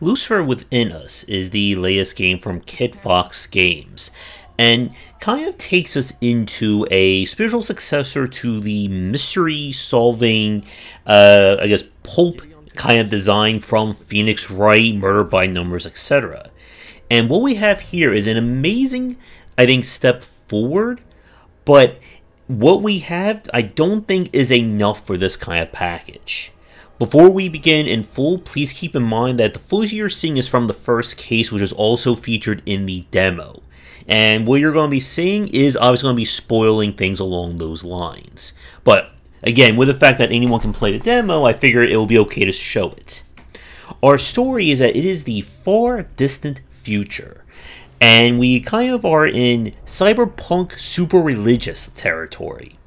Lucifer Within Us is the latest game from Kitfox Games, and kind of takes us into a spiritual successor to the mystery solving, uh, I guess, pulp kind of design from Phoenix Wright, Murder by Numbers, etc. And what we have here is an amazing, I think, step forward, but what we have, I don't think, is enough for this kind of package. Before we begin in full, please keep in mind that the footage you're seeing is from the first case, which is also featured in the demo. And what you're going to be seeing is obviously going to be spoiling things along those lines. But again, with the fact that anyone can play the demo, I figure it will be okay to show it. Our story is that it is the far distant future. And we kind of are in cyberpunk super religious territory.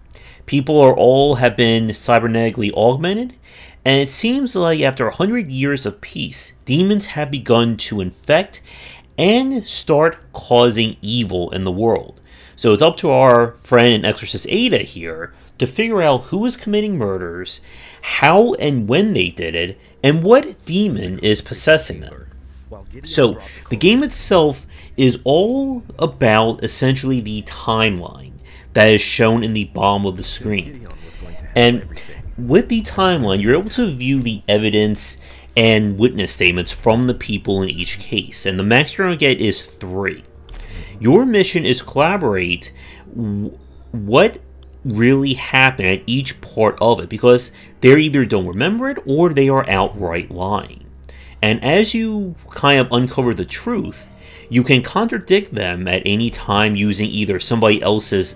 People are all have been cybernetically augmented, and it seems like after 100 years of peace, demons have begun to infect and start causing evil in the world. So it's up to our friend and exorcist Ada here to figure out who is committing murders, how and when they did it, and what demon is possessing them. So the game itself is all about essentially the timeline that is shown in the bottom of the screen. And with the timeline, you're able to view the evidence and witness statements from the people in each case, and the max you're going to get is three. Your mission is collaborate what really happened at each part of it because they either don't remember it or they are outright lying. And as you kind of uncover the truth, you can contradict them at any time using either somebody else's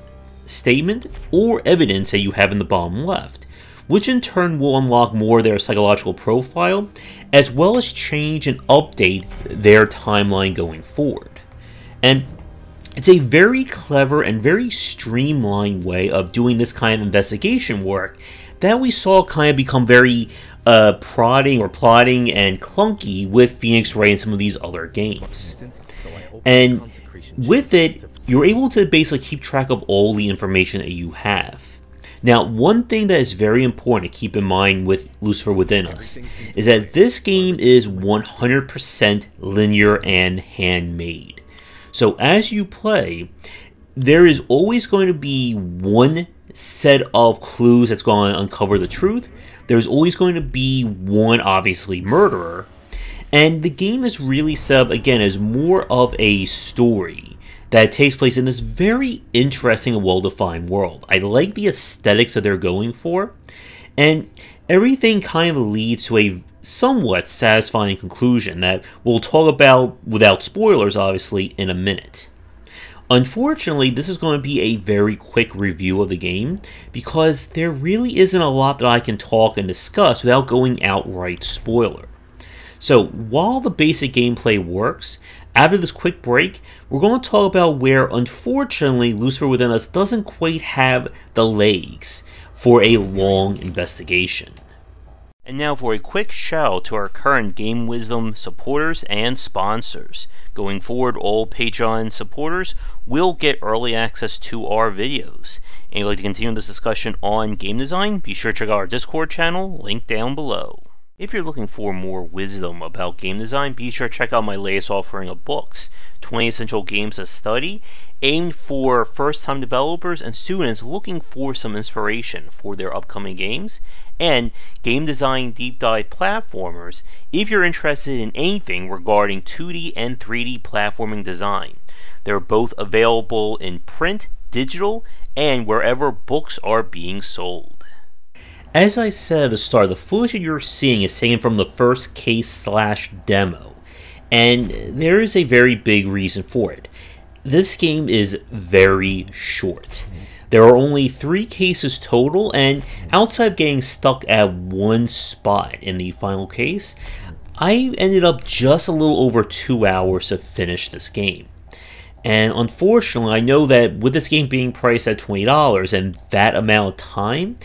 statement or evidence that you have in the bottom left which in turn will unlock more of their psychological profile, as well as change and update their timeline going forward. And it's a very clever and very streamlined way of doing this kind of investigation work that we saw kind of become very uh, prodding or plotting and clunky with Phoenix Wright and some of these other games. And with it, you're able to basically keep track of all the information that you have. Now, one thing that is very important to keep in mind with Lucifer Within Us is that this game is 100% linear and handmade. So as you play, there is always going to be one set of clues that's going to uncover the truth. There's always going to be one, obviously, murderer. And the game is really set up, again, as more of a story that takes place in this very interesting and well-defined world. I like the aesthetics that they're going for, and everything kind of leads to a somewhat satisfying conclusion that we'll talk about without spoilers, obviously, in a minute. Unfortunately, this is going to be a very quick review of the game because there really isn't a lot that I can talk and discuss without going outright spoiler. So, while the basic gameplay works, after this quick break, we're going to talk about where, unfortunately, Lucifer Within Us doesn't quite have the legs for a long investigation. And now for a quick shout out to our current Game Wisdom supporters and sponsors. Going forward, all Patreon supporters will get early access to our videos. And if you'd like to continue this discussion on game design, be sure to check out our Discord channel, link down below. If you're looking for more wisdom about game design, be sure to check out my latest offering of books 20 Essential Games to Study, aimed for first time developers and students looking for some inspiration for their upcoming games, and Game Design Deep Dive Platformers if you're interested in anything regarding 2D and 3D platforming design. They're both available in print, digital, and wherever books are being sold. As I said at the start, the footage that you're seeing is taken from the first case slash demo, and there is a very big reason for it. This game is very short. There are only three cases total, and outside of getting stuck at one spot in the final case, I ended up just a little over two hours to finish this game. And unfortunately, I know that with this game being priced at $20 and that amount of time,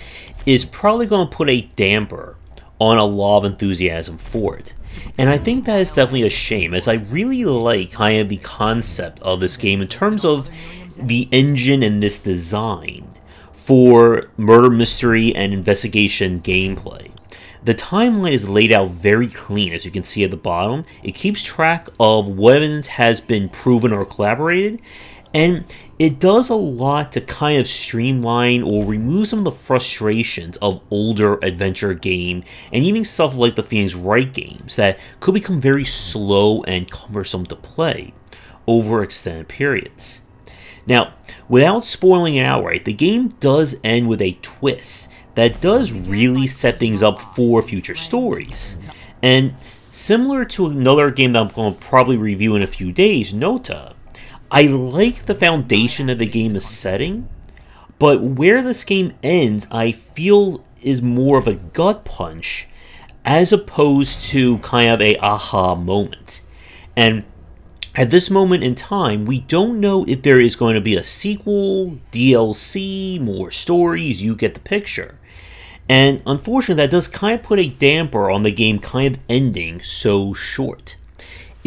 is probably going to put a damper on a lot of enthusiasm for it. And I think that is definitely a shame, as I really like kind of the concept of this game in terms of the engine and this design for murder mystery and investigation gameplay. The timeline is laid out very clean, as you can see at the bottom. It keeps track of what evidence has been proven or collaborated, and it does a lot to kind of streamline or remove some of the frustrations of older adventure game and even stuff like the Phoenix Wright games that could become very slow and cumbersome to play over extended periods. Now, without spoiling it outright, the game does end with a twist that does really set things up for future stories. And similar to another game that I'm going to probably review in a few days, Nota, I like the foundation that the game is setting, but where this game ends, I feel is more of a gut punch as opposed to kind of a aha moment. And at this moment in time, we don't know if there is going to be a sequel, DLC, more stories, you get the picture. And unfortunately, that does kind of put a damper on the game kind of ending so short.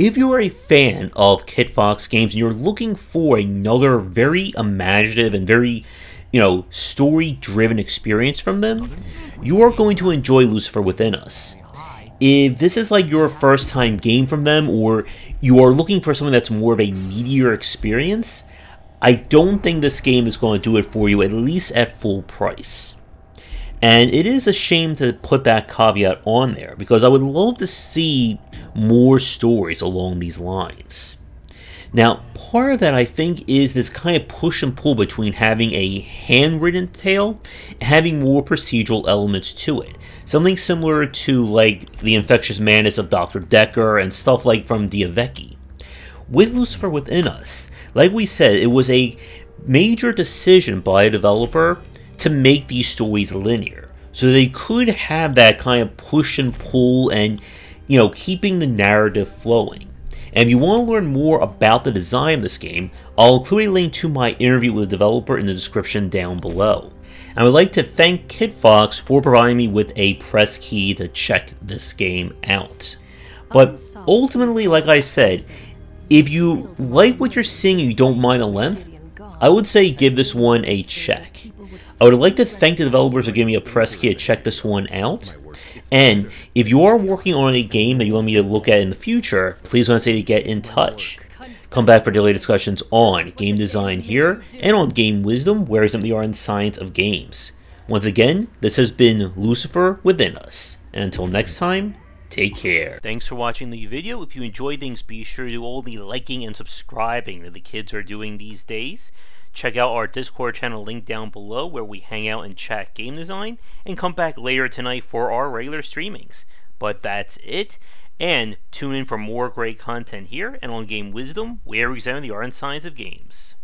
If you are a fan of Kitfox games and you're looking for another very imaginative and very, you know, story driven experience from them, you are going to enjoy Lucifer Within Us. If this is like your first time game from them, or you are looking for something that's more of a meatier experience, I don't think this game is going to do it for you, at least at full price. And it is a shame to put that caveat on there because I would love to see more stories along these lines. Now, part of that I think is this kind of push and pull between having a handwritten tale and having more procedural elements to it. Something similar to like the infectious madness of Dr. Dekker and stuff like from D'Avekki. With Lucifer Within Us, like we said, it was a major decision by a developer to make these stories linear. So they could have that kind of push and pull and, you know, keeping the narrative flowing. And if you want to learn more about the design of this game, I'll include a link to my interview with the developer in the description down below. And I would like to thank Kitfox for providing me with a press key to check this game out. But ultimately, like I said, if you like what you're seeing and you don't mind the length, I would say give this one a check. I would like to thank the developers for giving me a press key to check this one out. And if you are working on a game that you want me to look at in the future, please don't hesitate to get in touch. Come back for daily discussions on game design here and on game wisdom, where simply are in science of games. Once again, this has been Lucifer Within Us. And until next time, take care. Thanks for watching the video. If you enjoy things, be sure to do all the liking and subscribing that the kids are doing these days. Check out our Discord channel link down below where we hang out and chat game design, and come back later tonight for our regular streamings. But that's it, and tune in for more great content here and on Game Wisdom, where we examine the art and science of games.